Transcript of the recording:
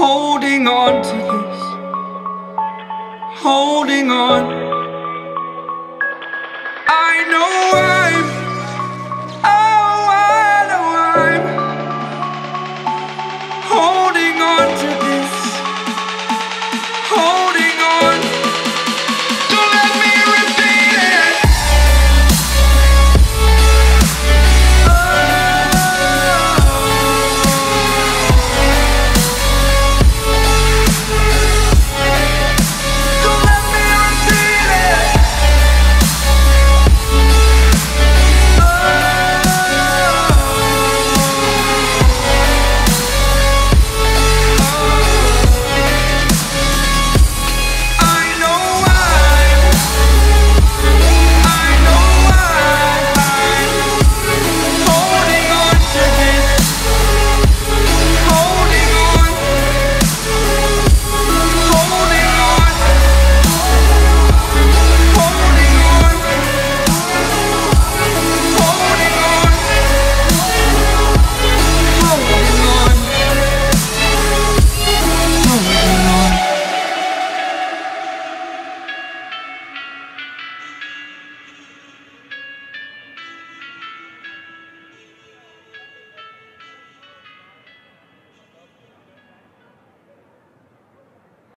holding on to this, holding on.